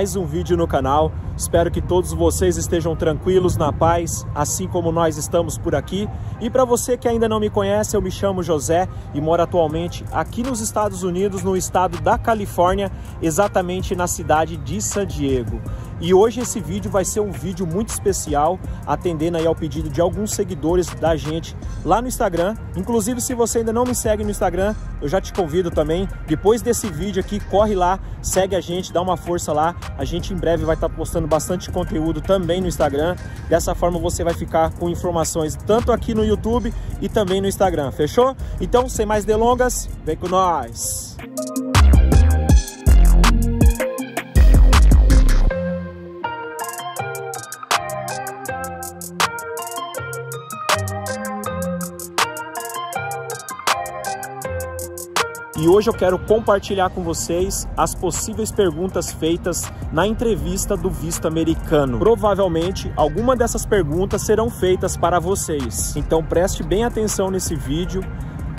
mais um vídeo no canal. Espero que todos vocês estejam tranquilos, na paz, assim como nós estamos por aqui. E para você que ainda não me conhece, eu me chamo José e moro atualmente aqui nos Estados Unidos, no estado da Califórnia, exatamente na cidade de San Diego. E hoje esse vídeo vai ser um vídeo muito especial, atendendo aí ao pedido de alguns seguidores da gente lá no Instagram. Inclusive, se você ainda não me segue no Instagram, eu já te convido também. Depois desse vídeo aqui, corre lá, segue a gente, dá uma força lá. A gente em breve vai estar postando bastante conteúdo também no Instagram. Dessa forma você vai ficar com informações tanto aqui no YouTube e também no Instagram, fechou? Então, sem mais delongas, vem com nós! E hoje eu quero compartilhar com vocês as possíveis perguntas feitas na entrevista do visto americano. Provavelmente alguma dessas perguntas serão feitas para vocês. Então preste bem atenção nesse vídeo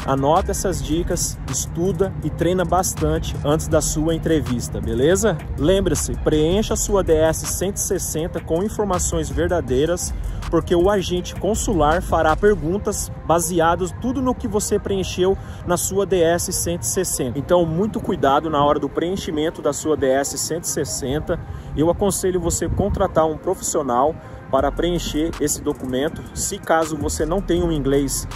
Anota essas dicas, estuda e treina bastante antes da sua entrevista, beleza? Lembre-se, preencha a sua DS 160 com informações verdadeiras, porque o agente consular fará perguntas baseadas tudo no que você preencheu na sua DS 160. Então, muito cuidado na hora do preenchimento da sua DS 160. Eu aconselho você contratar um profissional para preencher esse documento. Se caso você não tenha um inglês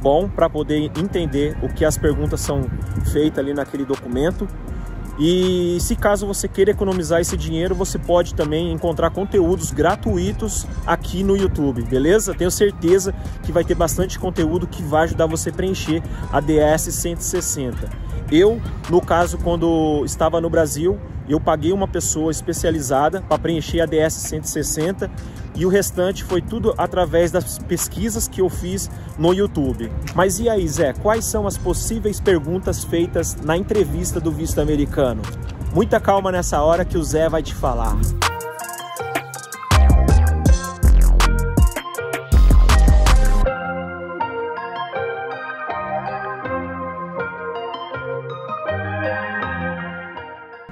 bom para poder entender o que as perguntas são feitas ali naquele documento. E se caso você queira economizar esse dinheiro, você pode também encontrar conteúdos gratuitos aqui no YouTube, beleza? Tenho certeza que vai ter bastante conteúdo que vai ajudar você a preencher a DS 160. Eu, no caso, quando estava no Brasil, eu paguei uma pessoa especializada para preencher a DS 160 e o restante foi tudo através das pesquisas que eu fiz no YouTube. Mas e aí, Zé, quais são as possíveis perguntas feitas na entrevista do visto americano? Muita calma nessa hora que o Zé vai te falar.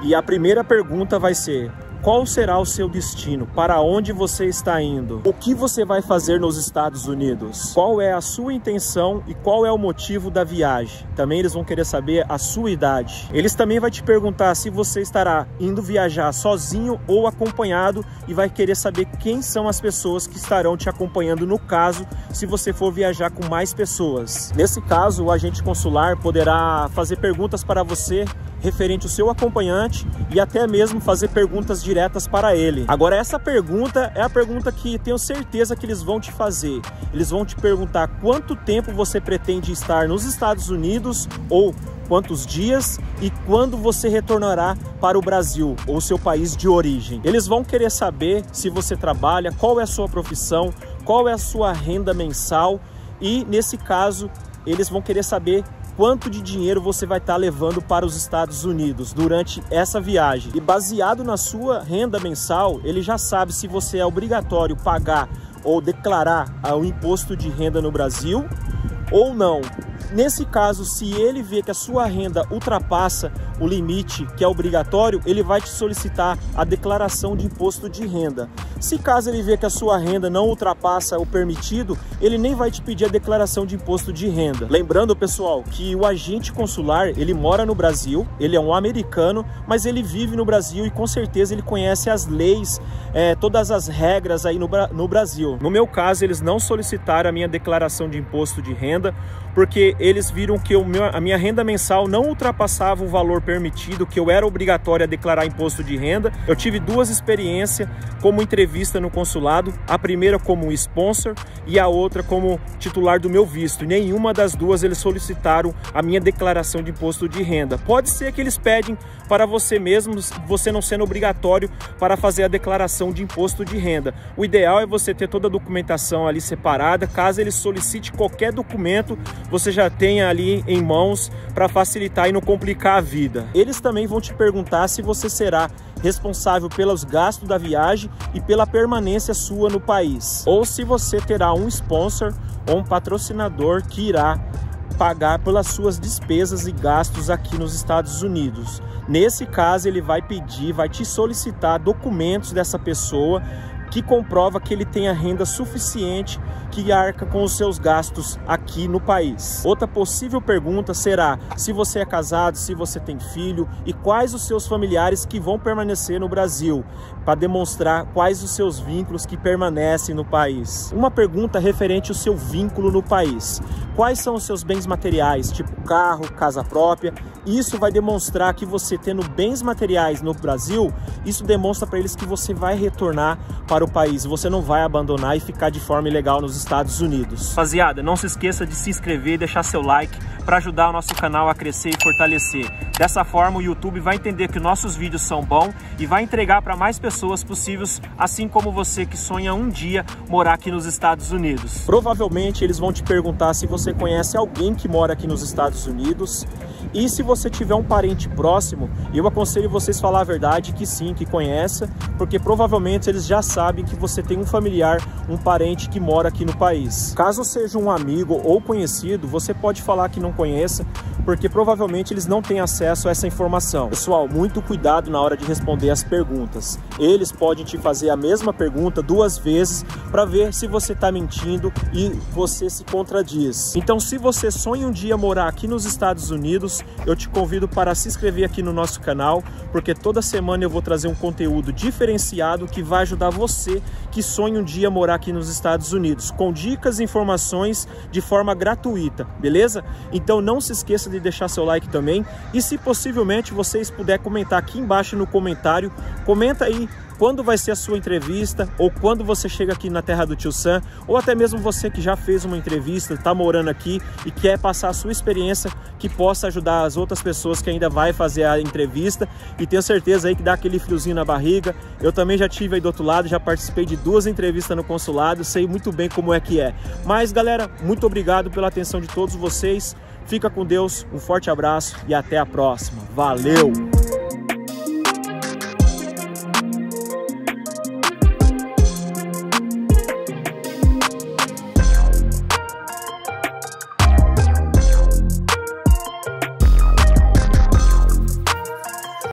E a primeira pergunta vai ser: qual será o seu destino? Para onde você está indo? O que você vai fazer nos Estados Unidos? Qual é a sua intenção e qual é o motivo da viagem? Também eles vão querer saber a sua idade. Eles também vão te perguntar se você estará indo viajar sozinho ou acompanhado e vai querer saber quem são as pessoas que estarão te acompanhando no caso se você for viajar com mais pessoas. Nesse caso, o agente consular poderá fazer perguntas para você referente ao seu acompanhante e até mesmo fazer perguntas diretas para ele. Agora essa pergunta é a pergunta que tenho certeza que eles vão te fazer. Eles vão te perguntar quanto tempo você pretende estar nos Estados Unidos ou quantos dias e quando você retornará para o Brasil ou seu país de origem. Eles vão querer saber se você trabalha, qual é a sua profissão, qual é a sua renda mensal e nesse caso eles vão querer saber quanto de dinheiro você vai estar tá levando para os Estados Unidos durante essa viagem. E baseado na sua renda mensal, ele já sabe se você é obrigatório pagar ou declarar o imposto de renda no Brasil ou não. Nesse caso, se ele vê que a sua renda ultrapassa o limite que é obrigatório, ele vai te solicitar a declaração de imposto de renda. Se caso ele vê que a sua renda não ultrapassa o permitido, ele nem vai te pedir a declaração de imposto de renda. Lembrando, pessoal, que o agente consular, ele mora no Brasil, ele é um americano, mas ele vive no Brasil e com certeza ele conhece as leis, é, todas as regras aí no, no Brasil. No meu caso, eles não solicitaram a minha declaração de imposto de renda, porque eles viram que meu, a minha renda mensal não ultrapassava o valor permitido, que eu era obrigatório a declarar imposto de renda. Eu tive duas experiências como entrevista no consulado, a primeira como sponsor e a outra como titular do meu visto. Nenhuma das duas eles solicitaram a minha declaração de imposto de renda. Pode ser que eles pedem para você mesmo, você não sendo obrigatório para fazer a declaração de imposto de renda. O ideal é você ter toda a documentação ali separada, caso ele solicite qualquer documento, você já tenha ali em mãos para facilitar e não complicar a vida. Eles também vão te perguntar se você será responsável pelos gastos da viagem e pela permanência sua no país, ou se você terá um sponsor ou um patrocinador que irá pagar pelas suas despesas e gastos aqui nos Estados Unidos. Nesse caso, ele vai pedir, vai te solicitar documentos dessa pessoa que comprova que ele tenha renda suficiente que arca com os seus gastos aqui no país. Outra possível pergunta será se você é casado, se você tem filho e quais os seus familiares que vão permanecer no Brasil, para demonstrar quais os seus vínculos que permanecem no país. Uma pergunta referente ao seu vínculo no país. Quais são os seus bens materiais, tipo carro, casa própria? Isso vai demonstrar que você tendo bens materiais no Brasil, isso demonstra para eles que você vai retornar para o país, você não vai abandonar e ficar de forma ilegal nos Estados Unidos. Rapaziada, não se esqueça de se inscrever e deixar seu like para ajudar o nosso canal a crescer e fortalecer. Dessa forma, o YouTube vai entender que nossos vídeos são bons e vai entregar para mais pessoas possíveis, assim como você que sonha um dia morar aqui nos Estados Unidos. Provavelmente eles vão te perguntar se você conhece alguém que mora aqui nos Estados Unidos e se você tiver um parente próximo, eu aconselho vocês falar a verdade que sim, que conheça, porque provavelmente eles já sabem que você tem um familiar, um parente que mora aqui no país. Caso seja um amigo ou conhecido, você pode falar que não conheça, porque provavelmente eles não têm acesso a essa informação. Pessoal, muito cuidado na hora de responder as perguntas. Eles podem te fazer a mesma pergunta duas vezes para ver se você está mentindo e você se contradiz. Então, se você sonha um dia morar aqui nos Estados Unidos, eu te convido para se inscrever aqui no nosso canal, porque toda semana eu vou trazer um conteúdo diferenciado que vai ajudar você que sonha um dia morar aqui nos Estados Unidos, com dicas e informações de forma gratuita, beleza? Então não se esqueça de de deixar seu like também. E se possivelmente vocês puderem comentar aqui embaixo no comentário, comenta aí quando vai ser a sua entrevista, ou quando você chega aqui na terra do tio Sam, ou até mesmo você que já fez uma entrevista, está morando aqui e quer passar a sua experiência que possa ajudar as outras pessoas que ainda vai fazer a entrevista e tenho certeza aí que dá aquele friozinho na barriga. Eu também já tive aí do outro lado, já participei de duas entrevistas no consulado, sei muito bem como é que é. Mas galera, muito obrigado pela atenção de todos vocês. Fica com Deus, um forte abraço e até a próxima. Valeu!